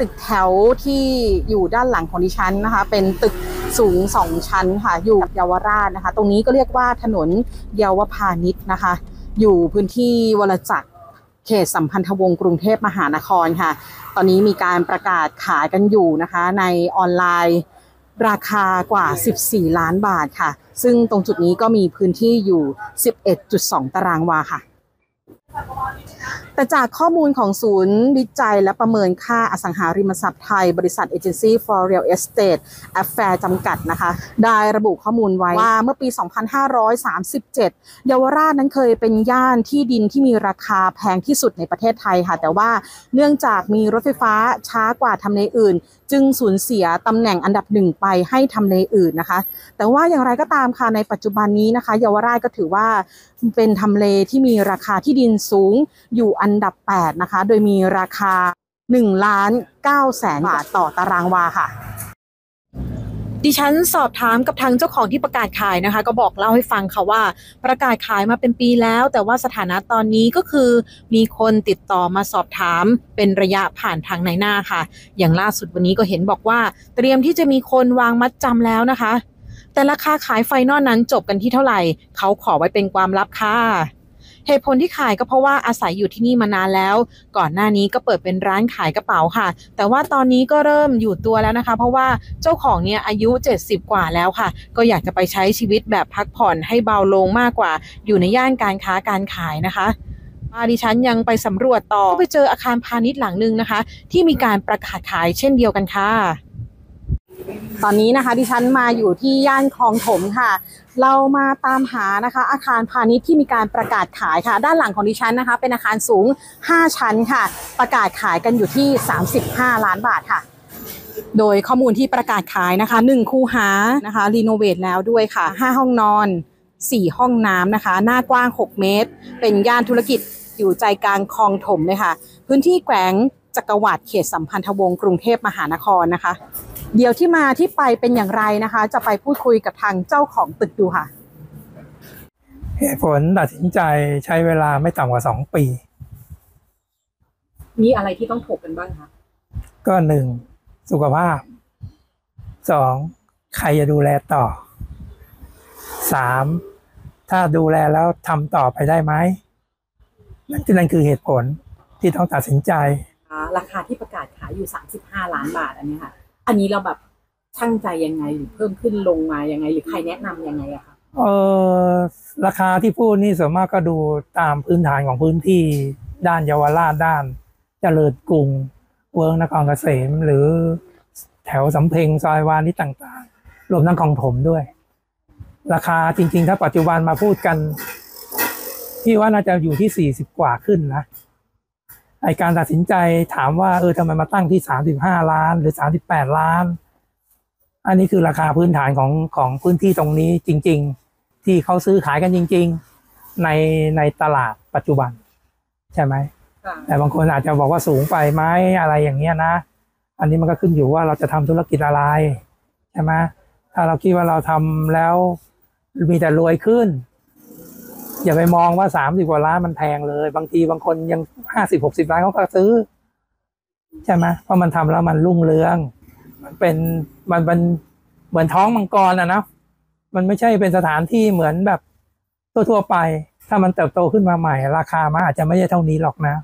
ตึกแถวที่อยู่ด้านหลังของดิฉันนะคะ เป็นตึกสูงสองชั้นค่ะ อยู่เยาวราชนะคะ ตรงนี้ก็เรียกว่าถนนเยาวพาณิชย์นะคะ อยู่พื้นที่วรจักรเขตสัมพันธวงศ์กรุงเทพมหานครค่ะ ตอนนี้มีการประกาศขายกันอยู่นะคะ ในออนไลน์ราคากว่า 14 ล้านบาทค่ะ ซึ่งตรงจุดนี้ก็มีพื้นที่อยู่ 11.2 ตารางวาค่ะ แต่จากข้อมูลของศูนย์วิจัยและประเมินค่าอสังหาริมทรัพย์ไทย บริษัท Agency for Real Estate Affair จำกัดนะคะ ได้ระบุข้อมูลไว้ว่าเมื่อปี 2537 เยาวราชนั้นเคยเป็นย่านที่ดินที่มีราคาแพงที่สุดในประเทศไทยค่ะ แต่ว่าเนื่องจากมีรถไฟฟ้าช้ากว่าทำเลอื่น จึงสูญเสียตำแหน่งอันดับหนึ่งไปให้ทำเลอื่นนะคะ แต่ว่าอย่างไรก็ตามค่ะในปัจจุบันนี้นะคะ เยาวราชก็ถือว่าเป็นทำเลที่มีราคาที่ดินสูงอยู่อันดับ 8 นะคะ โดยมีราคา1ล้าน9แสนบาทต่อตารางวาค่ะดิฉันสอบถามกับทางเจ้าของที่ประกาศขายนะคะ ก็บอกเล่าให้ฟังค่ะว่า ประกาศขายมาเป็นปีแล้ว แต่ว่าสถานะตอนนี้ก็คือ มีคนติดต่อมาสอบถามเป็นระยะผ่านทางในหน้าค่ะ อย่างล่าสุดวันนี้ก็เห็นบอกว่า เตรียมที่จะมีคนวางมัดจำแล้วนะคะ แต่ราคาขายไฟนอลนั้นจบกันที่เท่าไหร่ เขาขอไว้เป็นความลับค่ะ เหตุผลที่ขายก็เพราะว่าอาศัยอยู่ที่นี่มานานแล้ว ก่อนหน้านี้ก็เปิดเป็นร้านขายกระเป๋าค่ะ แต่ว่าตอนนี้ก็เริ่มอยู่ตัวแล้วนะคะ เพราะว่าเจ้าของเนี่ยอายุ 70 กว่าแล้วค่ะ ก็อยากจะไปใช้ชีวิตแบบพักผ่อนให้เบาลงมากกว่า อยู่ในย่านการค้าการขายนะคะาดิฉันยังไปสำรวจต่อก็ไปเจออาคารพาณิชย์หลังหนึ่งนะคะ ที่มีการประกาศขายเช่นเดียวกันค่ะ ตอนนี้นะคะดิฉันมาอยู่ที่ย่านคลองถมค่ะ เรามาตามหานะคะ อาคารพาณิชย์ที่มีการประกาศขายค่ะ ด้านหลังของดิฉันนะคะ เป็นอาคารสูง 5 ชั้นค่ะ ประกาศขายกันอยู่ที่ 35 ล้านบาทค่ะ โดยข้อมูลที่ประกาศขายนะคะ 1 คูหานะคะรีโนเวทแล้วด้วยค่ะ 5 ห้องนอน 4 ห้องน้ำนะคะ หน้ากว้าง 6 เมตร เป็นย่านธุรกิจอยู่ใจกลางคลองถมเลยค่ะ พื้นที่แขวงจักรวรรดิเขตสัมพันธวงศ์กรุงเทพมหานครนะคะ เดี๋ยวที่มาที่ไปเป็นอย่างไรนะคะ จะไปพูดคุยกับทางเจ้าของตึกดูค่ะ เหตุผลตัดสินใจใช้เวลาไม่ต่ำกว่าสองปี มีอะไรที่ต้องถกกันบ้างคะก็หนึ่งสุขภาพสองใครจะดูแลต่อสามถ้าดูแลแล้วทำต่อไปได้ไหมนั่นนั่นคือเหตุผลที่ต้องตัดสินใจ ราคาที่ประกาศขายอยู่ 35 ล้านบาทอันนี้ค่ะ อันนี้เราแบบช่างใจยังไงหรือเพิ่มขึ้นลงมายังไง หรือใครแนะนำยังไงอะคะเออราคาที่พูดนี่ส่วนมากก็ดูตามพื้นฐานของพื้นที่ด้านเยาวราชด้านเจริญกรุง เวิร์งนครเกษมหรือแถวสำเพ็งซอยวานิชต่างๆ รวมทั้งของถมด้วย ราคาจริง ๆ ถ้าปัจจุบันมาพูดกัน ที่ว่าน่าจะอยู่ที่สี่สิบกว่าขึ้นนะ ไอการตัดสินใจถามว่าเออทำไมมาตั้งที่สามสิบห้าล้าน หรือสามสิบแปดล้าน อันนี้คือราคาพื้นฐานของของพื้นที่ตรงนี้จริง ๆ ที่เขาซื้อขายกันจริง ๆ ในในตลาดปัจจุบัน ใช่ไหมแต่บางคนอาจจะบอกว่าสูงไปไหมอะไรอย่างเงี้ยนะ อันนี้มันก็ขึ้นอยู่ว่าเราจะทำธุรกิจอะไรใช่ไหมถ้าเราคิดว่าเราทำแล้วมีแต่รวยขึ้น อย่าไปมองว่าสามสิบกว่าล้านมันแพงเลย บางทีบางคนยังห้าสิบหกสิบล้านเขาก็ซื้อ ใช่ไหมเพราะมันทำแล้วมันรุ่งเรือง มันเป็นมันเป็นเหมือนท้องมังกรอะนะมันไม่ใช่เป็นสถานที่เหมือนแบบทั่วๆไป ถ้ามันเติบโตขึ้นมาใหม่ ราคามันอาจจะไม่ใช่เท่านี้หรอกนะ